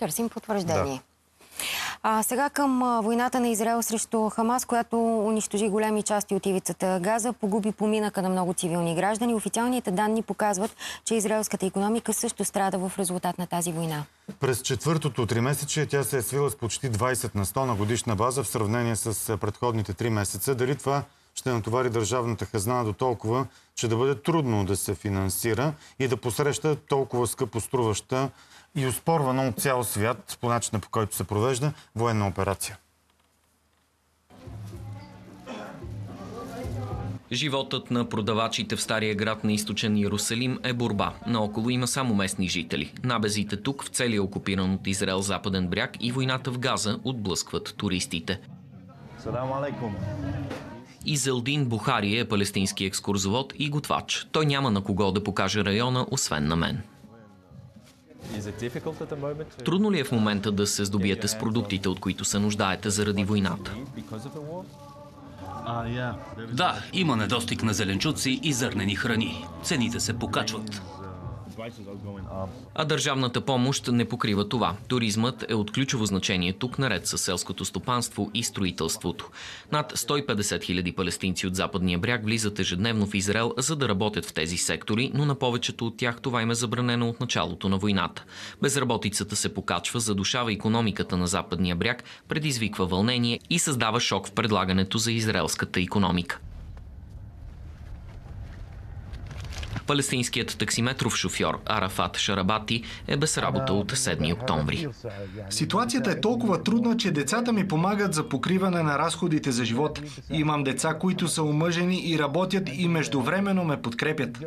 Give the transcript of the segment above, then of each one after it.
Търсим потвърждение. А сега към войната на Израел срещу Хамас, която унищожи големи части от ивицата Газа, погуби поминъка на много цивилни граждани. Официалните данни показват, че израелската економика също страда в резултат на тази война. През четвъртото три месече тя се е свила с почти 20 на 100 на годишна база в сравнение с предходните три месеца. Дали това ще натовари държавната хазна до толкова, че да бъде трудно да се финансира и да посреща толкова скъпо струваща и успорвана от цял свят по начина по който се провежда военна операция. Животът на продавачите в Стария град на източен Иерусалим е борба. Наоколо има само местни жители. Набезите тук, в целия окупиран от Израел западен бряг и войната в Газа отблъскват туристите. Салам алейкум. Изелдин Бухари е палестински екскурзовод и готвач. Той няма на кого да покаже района, освен на мен. Трудно ли е в момента да се здобиете с продуктите, от които се нуждаете заради войната? Да, има недостиг на зеленчуци и зърнени храни. Цените се покачват. А държавната помощ не покрива това. Туризмът е от ключово значение тук, наред с селското стопанство и строителството. Над 150 хиляди палестинци от западния бряг влизат ежедневно в Израел, за да работят в тези сектори, но на повечето от тях това им е забранено от началото на войната. Безработицата се покачва, задушава економиката на западния бряг, предизвиква вълнение и създава шок в предлагането за израелската економика. Палестинският таксиметров шофьор Арафат Шарабати е без работа от 7 октомври. Ситуацията е толкова трудна, че децата ми помагат за покриване на разходите за живот. Имам деца, които са омъжени и работят и междувременно ме подкрепят.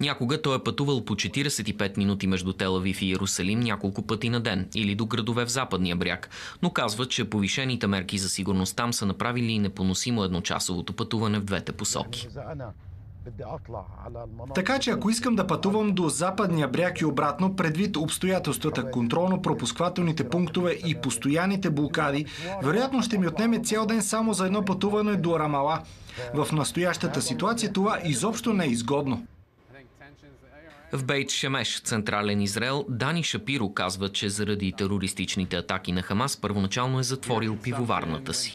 Някога той е пътувал по 45 минути между Телавив и Иерусалим няколко пъти на ден или до градове в западния бряг, но казва, че повишените мерки за сигурност там са направили непоносимо едночасовото пътуване в двете посоки. Така че ако искам да пътувам до западния бряг и обратно, предвид обстоятелствата, контролно-пропусквателните пунктове и постоянните блокади, вероятно ще ми отнеме цял ден само за едно пътуване до Рамала. В настоящата ситуация това изобщо не е изгодно. В Бейт Шемеш, централен Израел, Дани Шапиро казва, че заради терористичните атаки на Хамас първоначално е затворил пивоварната си.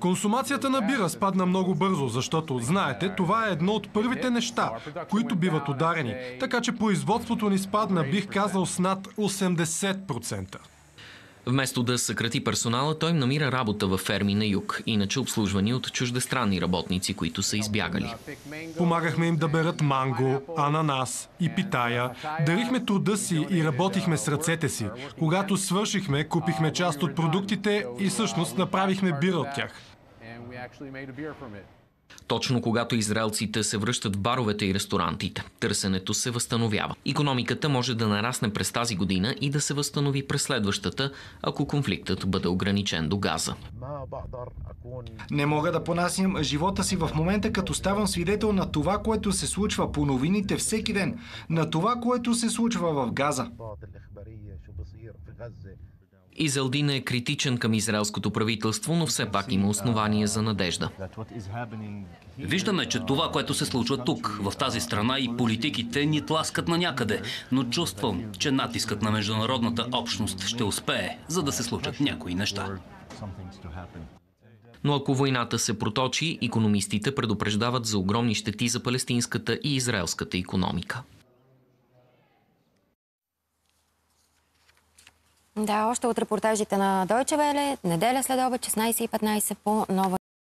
Консумацията на бира спадна много бързо, защото, знаете, това е едно от първите неща, които биват ударени. Така че производството ни спадна, бих казал, с над 80%. Вместо да съкрати персонала, той им намира работа във ферми на юг, иначе обслужвани от чуждестранни работници, които са избягали. Помагахме им да берат манго, ананас и питая. Дарихме труда си и работихме с ръцете си. Когато свършихме, купихме част от продуктите и всъщност направихме бира от тях. Точно когато израелците се връщат в баровете и ресторантите, търсенето се възстановява. Економиката може да нарасне през тази година и да се възстанови през следващата, ако конфликтът бъде ограничен до газа. Не мога да понасям живота си в момента, като ставам свидетел на това, което се случва по новините всеки ден, на това, което се случва в Газа. Изелдин е критичен към израелското правителство, но все пак има основание за надежда. Виждаме, че това, което се случва тук, в тази страна и политиките ни тласкат на някъде, но чувствам, че натискът на международната общност ще успее, за да се случат някои неща. Но ако войната се проточи, економистите предупреждават за огромни щети за палестинската и израелската економика. Да, още от репортажите на Deutsche Welle, неделя след обед 16.15 по нова